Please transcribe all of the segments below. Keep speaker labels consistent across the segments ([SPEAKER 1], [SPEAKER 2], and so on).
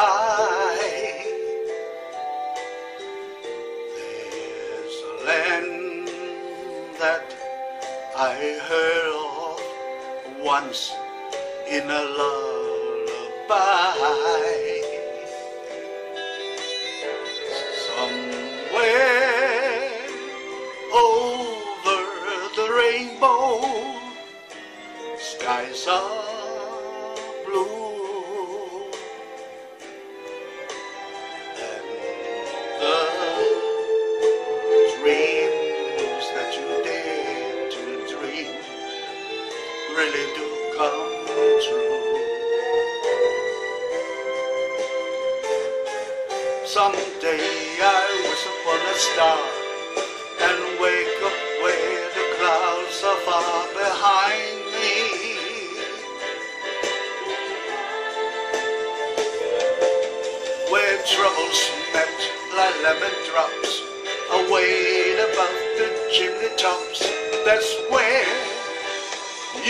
[SPEAKER 1] high. There's a land that I heard of once in a lullaby. Somewhere over the rainbow, skies are. Really do come true. Someday I wish upon a star and wake up where the clouds are far behind me. Where troubles melt like lemon drops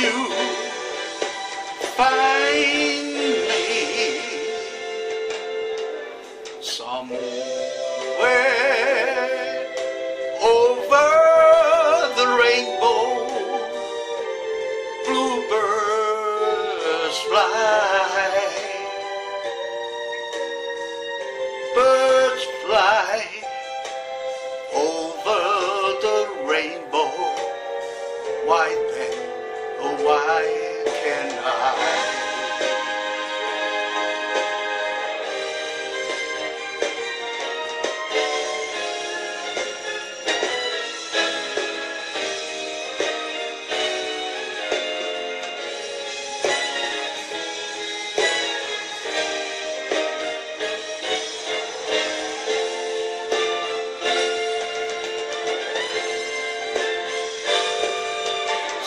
[SPEAKER 1] you find me somewhere over the rainbow. Bluebirds fly,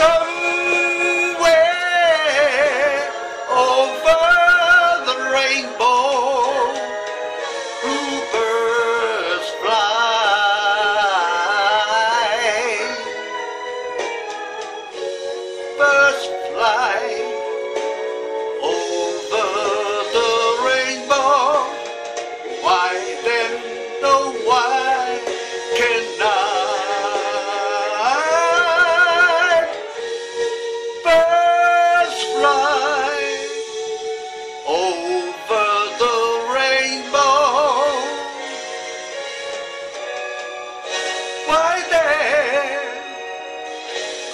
[SPEAKER 1] somewhere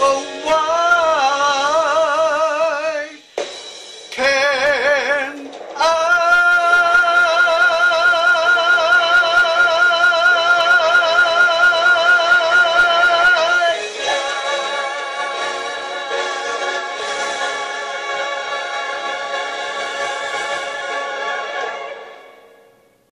[SPEAKER 1] Oh, what?